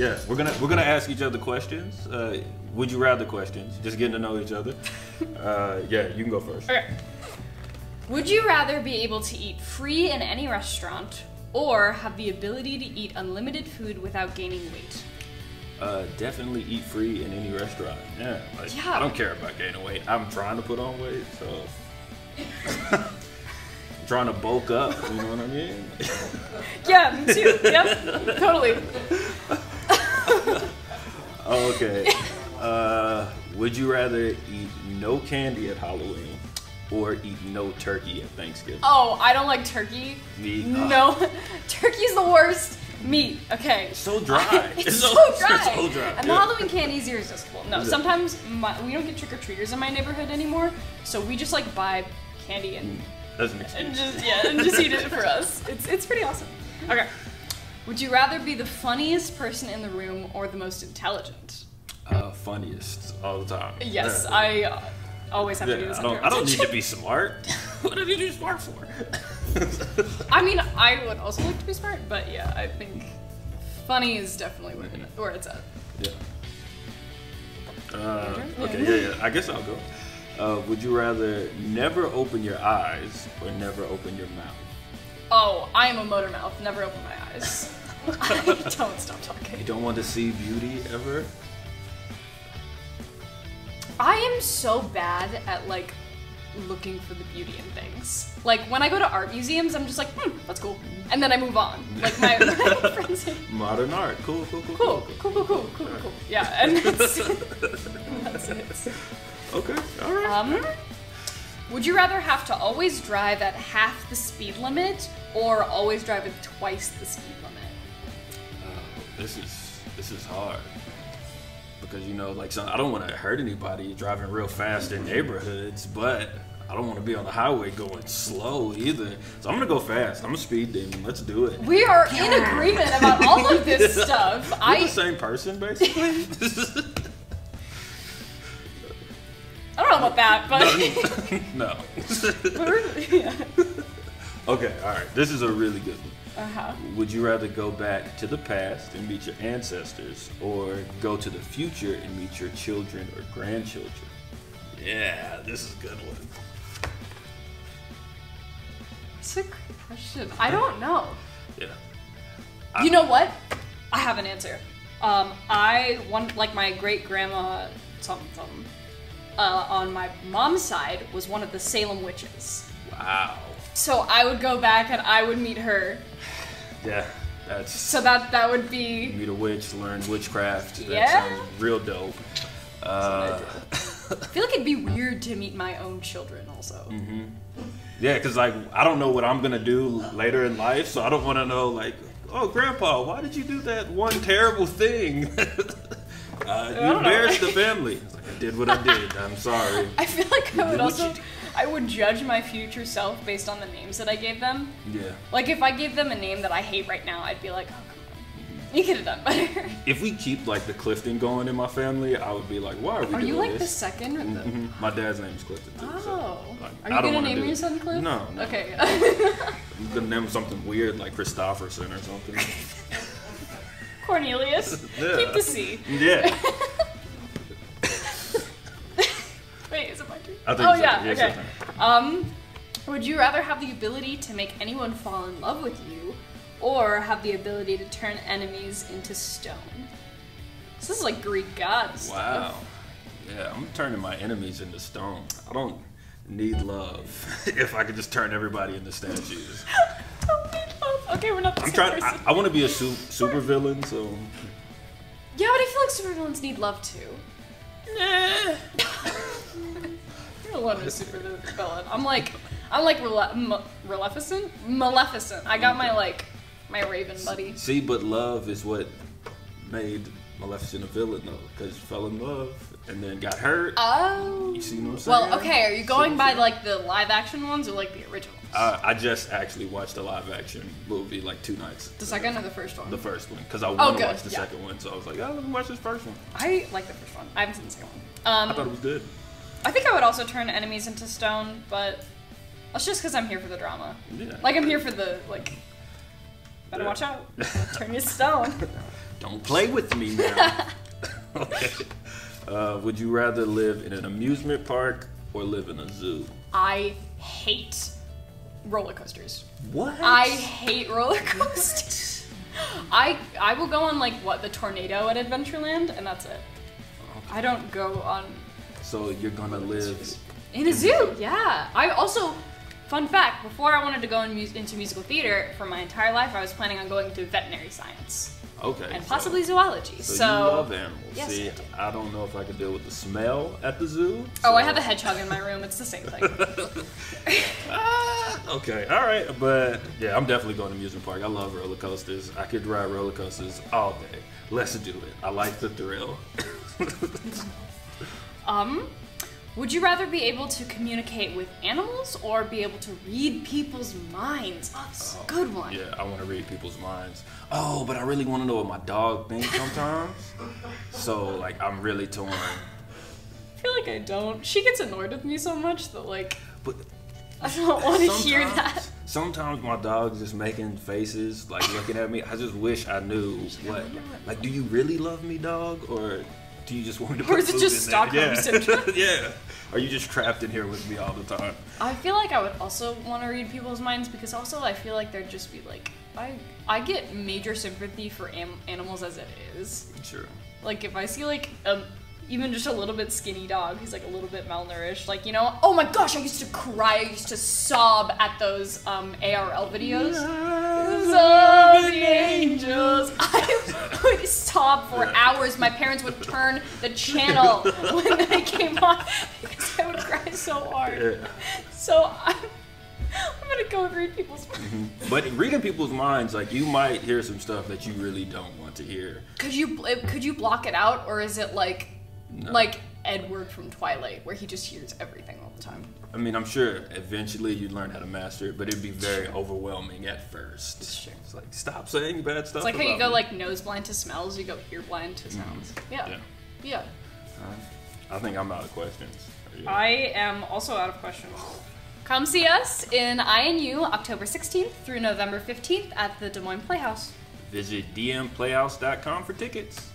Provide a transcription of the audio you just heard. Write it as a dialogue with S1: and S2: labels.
S1: Yeah, we're gonna we're gonna ask each other questions. Uh, would you rather questions? Just getting to know each other. Uh, yeah, you can go first.
S2: Okay. Would you rather be able to eat free in any restaurant or have the ability to eat unlimited food without gaining weight?
S1: Uh, definitely eat free in any restaurant. Yeah, like,
S2: Yeah.
S1: I don't care about gaining weight. I'm trying to put on weight, so I'm trying to bulk up. You know what I mean?
S2: Yeah, me too. yep, totally.
S1: Okay. Uh, would you rather eat no candy at Halloween or eat no turkey at Thanksgiving?
S2: Oh, I don't like turkey.
S1: Meat.
S2: No, turkey's the worst. Meat. Okay.
S1: It's so dry.
S2: it's,
S1: It's
S2: so,
S1: so-
S2: dry.
S1: it's so dry,
S2: And the
S1: yeah.
S2: Halloween candy is irresistible. No, sometimes my, we don't get trick or treaters in my neighborhood anymore, so we just like buy candy and,
S1: an
S2: and just yeah, and just eat it for us. It's it's pretty awesome. Okay. Would you rather be the funniest person in the room or the most intelligent?
S1: Uh, funniest all the time.
S2: Yes,
S1: Yeah.
S2: I uh, always have to be
S1: Yeah,
S2: the
S1: I don't. I don't need to be smart. what do you be smart for?
S2: I mean, I would also like to be smart, but yeah, I think funny is definitely where, it, where it's at.
S1: yeah. Uh, okay. Yeah. Yeah. I guess I'll go. Uh, would you rather never open your eyes or never open your mouth?
S2: Oh, I am a motor mouth. Never open my eyes. I don't stop talking.
S1: You don't want to see beauty ever.
S2: I am so bad at like looking for the beauty in things. Like when I go to art museums, I'm just like, hmm, that's cool, and then I move on. Like my, my friends say,
S1: Modern art. Cool. Cool. Cool.
S2: cool, cool, cool, cool, cool, cool. Yeah, and that's, that's it.
S1: Okay. All right.
S2: Um, would you rather have to always drive at half the speed limit or always drive at twice the speed limit?
S1: Oh, this is this is hard because you know, like, so I don't want to hurt anybody driving real fast in neighborhoods, but I don't want to be on the highway going slow either. So I'm gonna go fast. I'm a speed demon. Let's do it.
S2: We are in agreement about all of this stuff.
S1: We're
S2: I
S1: the same person, basically.
S2: I about that, but
S1: no.
S2: yeah.
S1: okay. All right. This is a really good one.
S2: Uh-huh.
S1: Would you rather go back to the past and meet your ancestors, or go to the future and meet your children or grandchildren? Yeah, this is a good one.
S2: That's a great question. I don't know.
S1: Yeah.
S2: You know what? I have an answer. Um, I one like my great grandma something something uh, on my mom's side was one of the Salem witches.
S1: Wow.
S2: So I would go back and I would meet her.
S1: Yeah, that's
S2: So that that would be
S1: meet a witch, learn witchcraft. That
S2: Yeah.
S1: sounds real dope. Uh,
S2: I feel like it'd be weird to meet my own children also.
S1: Mm-hmm. yeah, because like I don't know what I'm gonna do later in life, so I don't want to know like, oh, Grandpa, why did you do that one terrible thing? uh, you
S2: don't know.
S1: embarrassed the family. Like, I did what I did. I'm sorry.
S2: I feel like I would also? I would judge my future self based on the names that I gave them.
S1: Yeah.
S2: Like if I gave them a name that I hate right now, I'd be like, oh come on, you could have done better.
S1: If we keep like the Clifton going in my family, I would be like, why are we
S2: Are
S1: doing
S2: you like the
S1: this?
S2: second or the?
S1: Mhm. My dad's name is Clifton too.
S2: Oh,
S1: so, like,
S2: are you
S1: I don't
S2: gonna name your son Cliff?
S1: No, no.
S2: Okay.
S1: I'm gonna name something weird like Christopherson or something.
S2: Cornelius.
S1: Yeah.
S2: Keep the C.
S1: yeah.
S2: Wait, is it my turn?
S1: I think
S2: oh
S1: so.
S2: yeah.
S1: Yeah,
S2: okay. Um, would you rather have the ability to make anyone fall in love with you, or have the ability to turn enemies into stone? So this is like Greek gods.
S1: Wow. Yeah, I'm turning my enemies into stone. I don't need love if I could just turn everybody into statues.
S2: Don't need love. Okay, we're not the
S1: I'm
S2: same
S1: trying.
S2: person.
S1: I, I want to be a su- super villain, so
S2: Yeah, but I feel like super villains need love too.
S1: nah.
S2: You're the one who's super villain. I'm like, I'm like Rele- M- Maleficent. Maleficent. I got my like, my Raven buddy.
S1: See, but love is what made Maleficent a villain, though, because she fell in love and then got hurt.
S2: Oh.
S1: You see what I'm saying?
S2: Well, okay. Are you going
S1: So-
S2: by like the live action ones or like the originals?
S1: Uh, I just actually watched a live action movie like two nights.
S2: the second or the first one?
S1: The first one, because I
S2: Oh,
S1: want to
S2: good,
S1: watch the
S2: yeah.
S1: second one, so I was like, oh, let me watch this first one.
S2: I like the first one. I haven't seen the second one. Um,
S1: I thought it was good.
S2: I think I would also turn enemies into stone, but that's just because I'm here for the drama.
S1: Yeah.
S2: Like I'm here for the like. Better
S1: Yeah.
S2: watch out. Turn you stone.
S1: Don't play with me now. okay. Uh, would you rather live in an amusement park or live in a zoo?
S2: I hate roller coasters.
S1: What?
S2: I hate roller coasters. I I will go on like what the tornado at Adventureland, and that's it. I don't go on
S1: So you're gonna live.
S2: in a zoo. Yeah. I also, fun fact: before I wanted to go in mu- into musical theater for my entire life, I was planning on going to veterinary science
S1: Okay.
S2: and
S1: so-
S2: possibly zoology.
S1: So,
S2: So.
S1: you love animals.
S2: Yes,
S1: See,
S2: I.
S1: I don't know if I could deal with the smell at the zoo.
S2: Oh, I have a hedgehog in my room. It's the same thing.
S1: Ah, okay, all right, but yeah, I'm definitely going to amusement park. I love roller coasters. I could ride roller coasters all day. Let's do it. I like the thrill.
S2: Um, would you rather be able to communicate with animals or be able to read people's minds? Oh, this is a oh, good one.
S1: yeah, I want to read people's minds. Oh, but I really want to know what my dog thinks sometimes. so like, I'm really torn.
S2: I feel like I don't. She gets annoyed with me so much that like
S1: But
S2: I don't want to hear that.
S1: Sometimes my dog's just making faces, like looking at me. I just wish I knew what. Like, do you really love me, dog, or do you just want to?
S2: Or is it just? Stockholm
S1: yeah.
S2: syndrome?
S1: yeah. Are you just trapped in here with me all the time?
S2: I feel like I would also want to read people's minds because also I feel like there'd just be like I I get major sympathy for am- animals as it is.
S1: Sure.
S2: Like if I see like um even just a little bit skinny dog who's like a little bit malnourished, like you know, oh my gosh, I used to cry, I used to sob at those um ARL videos. Of the angels. I would sob for
S1: Yeah.
S2: hours. My parents would turn the channel when they came on because I would cry so hard.
S1: Yeah.
S2: So I'm, I'm gonna go and read people's mm-hmm. minds.
S1: But reading people's minds, like you might hear some stuff that you really don't want to hear.
S2: Could you could you block it out, or is it like
S1: No.
S2: like Edward from Twilight, where he just hears everything all the time?
S1: I mean, I'm sure eventually you'd learn how to master it, but it'd be very overwhelming at first.
S2: Sure.
S1: It's like stop saying bad stuff.
S2: It's like how you go
S1: me.
S2: like nose blind to smells, you go ear blind to sounds. Mm-hmm. Yeah,
S1: Yeah.
S2: yeah.
S1: Uh, I think I'm out of questions.
S2: I am also out of questions. Come see us in I and You October 16th through November 15th at the Des Moines Playhouse.
S1: Visit dmplayhouse.com for tickets.